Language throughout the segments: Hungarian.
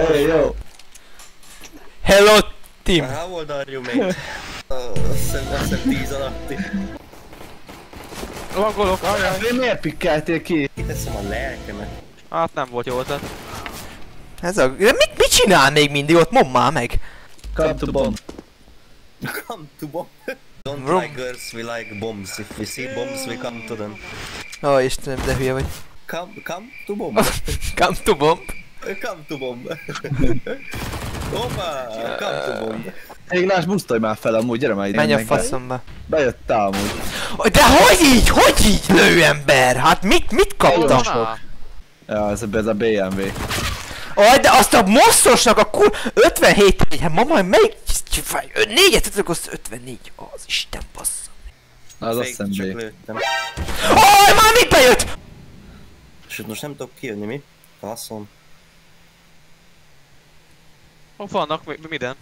Hey, jó. Hello, team! How old are you, mate? Azt hiszem, azt hiszem 10 alatti. Lagolok, ajaj. Miért pikkeltél ki? Kiteszem a lelkemet. Hát nem volt jó ötlet. Ez a... De mit, mit csinál még mindig ott? Mondd már meg! Come to bomb. Come to bomb. Don't Vroom. like girls, we like bombs. If we see bombs, we come to them. Ó, Istenem, de hülye vagy. Come, come to bomb. Come to bomb. Come to bomb. Hoppa, come to bomb. Téglás, busztolj már fel amúgy, gyere már ide. Menj a faszomba. Bejöttál amúgy. De hogy így? Hogy így lő ember? Hát mit, mit kaptam? Ja, ez a, ez a BMW. Aj, de azt a mosszosnak a kur... 57 egy, hát ma majd melyik... Négyet tudok, az 54. Az Isten bassza. Na, az azt hiszem. Aj, már mit bejött? Sőt, most nem tudok kijönni, mi? Faszom. Hol vannak? Mi- Minden?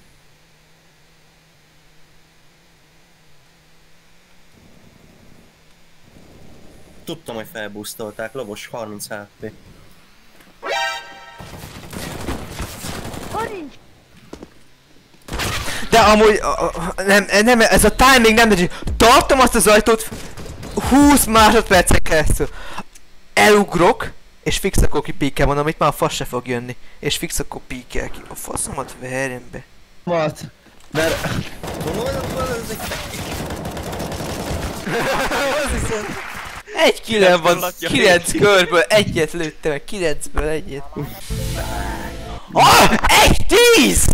Tudtam, hogy felbusztolták, lovos 30 HP. De amúgy... a- a- Nem, nem, ez a timing nem legit. Tartom azt az ajtót 20 másodpercen keresztül. Elugrok, és fix akkor kipíkel mondom, itt már a fasz se fog jönni. És fix akkor píkel ki. A faszomat verjem be. Mat. Mert... Egy killen van, 9 körből egyet lőttem meg, 9-ből egyet. Ah! Egy tíz!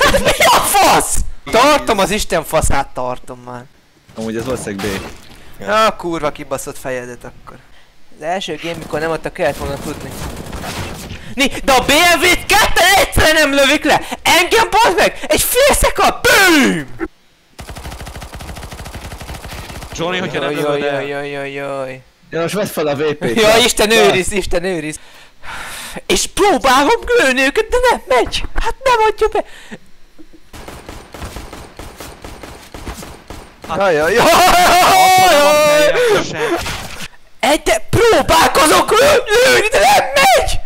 Hát mi a fasz? Tartom az Isten faszát, tartom már. Amúgy ez valószínűleg B. Ja, kurva kibaszott fejedet akkor. Az első game, mikor nem adta kellett volna tudni. Ni, de a BMW-t ketten egyszer nem lövik le! Engem bazd meg! Egy fél szekund! BOOM! Johnny, hogyha nem Jaj, lövöd jaj, el. jaj, jaj, jaj. Ja, most vedd fel a VP-t. Ja, Isten őriz, Isten őriz. És próbálom lőni őket, de nem megy. Hát nem adja be. Jaj, jaj, jaj, jaj, jaj. Egy, de próbálkozok lő- lőni, de nem megy!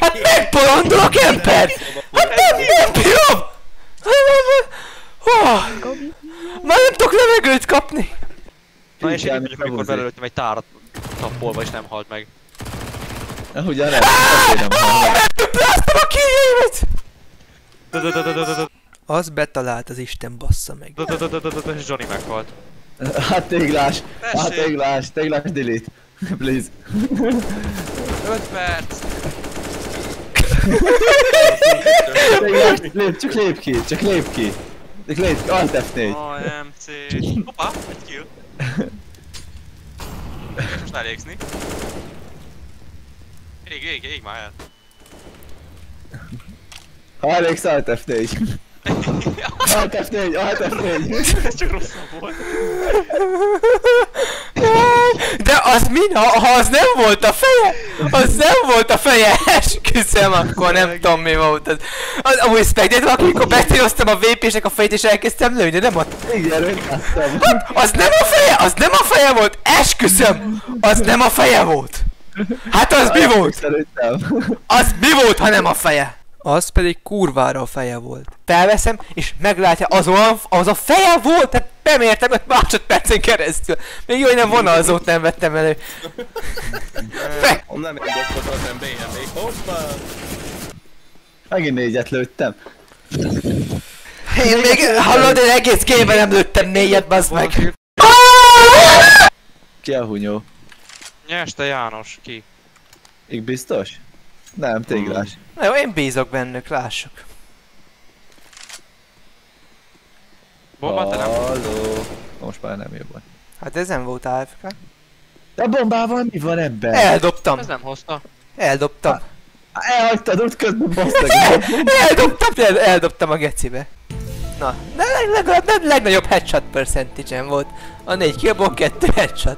Hát megbolondulok ember! Hát nem, nem bírom! Oh, már nem tudok levegőt kapni! Na és én vagyok, amikor felhúzni. belőlöttem egy tárat tappolva és nem halt meg. Na, ugye nem. Megdupláztam a! Dö-dö-dö-dö-dö-dö-dö. Az betalált az Isten bassza meg. Johnny meghalt. Hát téglás. Hát téglás. Téglás delete. Please. 5 perc! Lép, csak lép ki. Csak lép ki. Csak lép ki. Alt F4. AMC... Hoppá, egy kill. Most elégzni. Ég, ég, ég már el. Ha elégsz Alt F4. Alt F4, Alt F4. Ez csak rosszabb volt. De az mi? Ha, ha az nem volt a feje? Az nem volt a feje, esküszöm, akkor nem tudom mi volt az. az amúgy spectator, amikor becéloztam a VP-snek a fejét és elkezdtem lőni, de nem a... Igen, láttam. Az nem a feje, az nem a feje volt, esküszöm! Az nem a feje volt! Hát az mi volt? Az mi volt, ha nem a feje? Az pedig kurvára a feje volt. Felveszem, és meglátja, az olyan, az a feje volt, tehát bemértem 5 másodpercen keresztül. Még jó, hogy nem vonalzót nem vettem elő. Nem egy doktor, nem BMW. Hoppa! Megint négyet lőttem. én még, hallod, én egész game nem lőttem négyet, bazd meg. Ki a hunyó? Nyeste János, ki? Így biztos? Nem, téglás. Na jó, én bízok bennük, lássuk. Bomba, te nem? Halló. Most már nem jó volt. Hát ez nem volt AFK. De a bombával mi van ebben? Eldobtam, Ez nem hozta. eldobtam. Elhagytad út közben basztak. Eldobtam, el, eldobtam a gecibe. Na, de leg- legalább nem legnagyobb headshot percentage volt. A 4 killból 2 headshot.